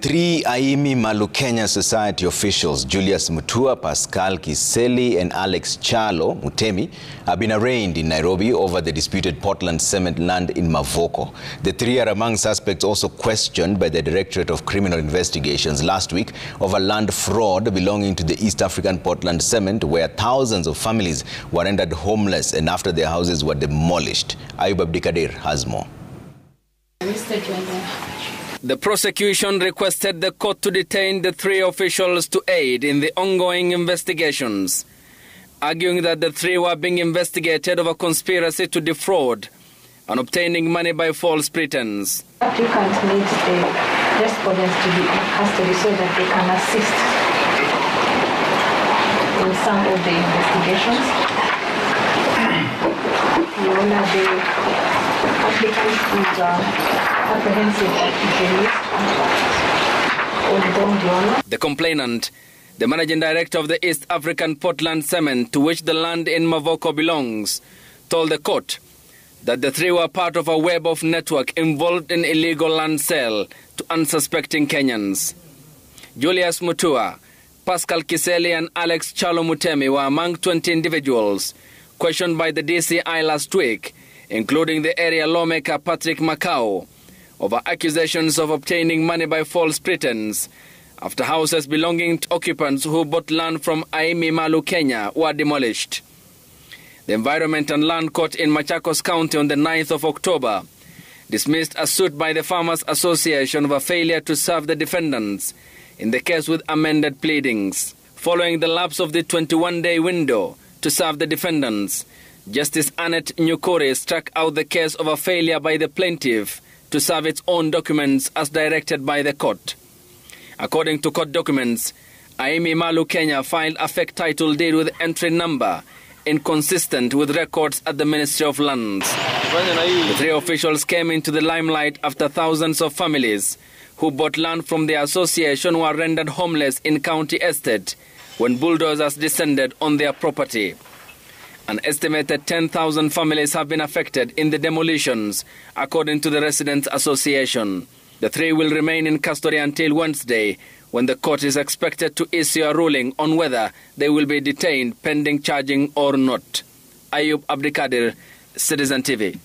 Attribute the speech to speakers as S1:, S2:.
S1: three Aimi ma Lukenya Society officials, Julius Mutua, Pascal Kiseli, and Alex Kyalo Mutemi, have been arraigned in Nairobi over the disputed Portland cement land in Mavoko. The three are among suspects also questioned by the Directorate of Criminal Investigations last week over land fraud belonging to the East African Portland cement, where thousands of families were rendered homeless and after their houses were demolished. Ayub Abdikadir has more.
S2: The prosecution requested the court to detain the three officials to aid in the ongoing investigations, arguing that the three were being investigated over conspiracy to defraud and obtaining money by false pretense.
S3: Applicant needs the respondents to be in custody so that they can assist in some of the investigations. Your Honor, the applicant is uh, the
S2: complainant, the managing director of the East African Portland Cement, to which the land in Mavoko belongs, told the court that the three were part of a web of network involved in illegal land sale to unsuspecting Kenyans. Julius Mutua, Pascal Kiseli, and Alex Kyalo Mutemi were among 20 individuals questioned by the DCI last week, including the area lawmaker Patrick Makau, over accusations of obtaining money by false pretense after houses belonging to occupants who bought land from Aimi ma Lukenya, were demolished. The Environment and Land Court in Machakos County on the 9th of October dismissed a suit by the Farmers Association of a failure to serve the defendants in the case with amended pleadings. Following the lapse of the 21 day window to serve the defendants, Justice Annette Nyukuri struck out the case of a failure by the plaintiff to serve its own documents as directed by the court. According to court documents, Aimi ma Lukenya filed a fake title deed with entry number inconsistent with records at the Ministry of Lands. The three officials came into the limelight after thousands of families who bought land from the association were rendered homeless in County Estate when bulldozers descended on their property. An estimated 10,000 families have been affected in the demolitions, according to the Residents Association. The three will remain in custody until Wednesday, when the court is expected to issue a ruling on whether they will be detained pending charging or not. Ayub Abdikadir, Citizen TV.